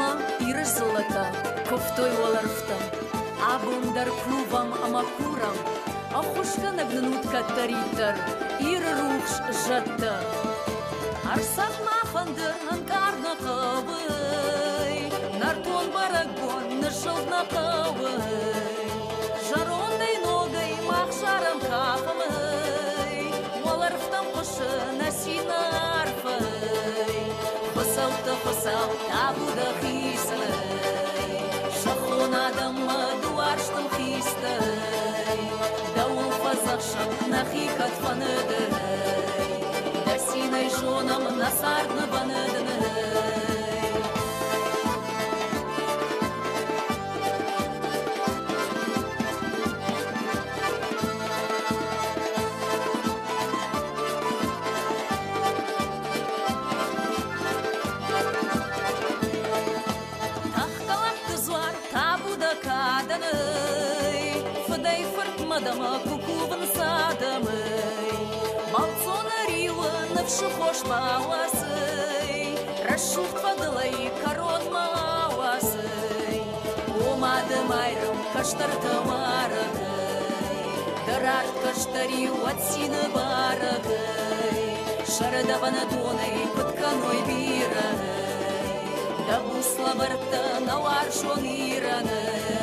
ама ирысылата кофтой оларфта абум дар клубам ама курам ахушка нагнунутка таритар ира рукш жатта. Арсах махандыр анкарна кабы нартон барагон нашална кабы غلطة خصاب تعبو دخيسة شخون عدم دوارش تنخيستة دو فزخشا نخيكة تفندر دسينا يشونا من نصار نبندنا каданый, Фыдай фыртмадама кукувын садамый, Балцона рила навшы хош баласый, Рашух фадылай корон маласый, Омады майрым каштар тамарагый, Дарарт каштари уатсины барагый, Шарадавана донай пытканой бирагый, да бусла барта налар шон ираны.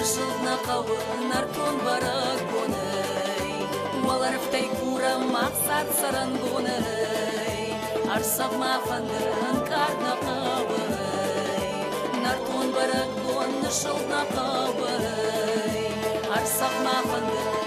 Нышылдна қауы наркон барагоной, Уаларфтай кура мақсат сарангоной, Арсақ мафандырын карна қауы, Нартон барагон нышылдна қауы, Арсақ мафандырын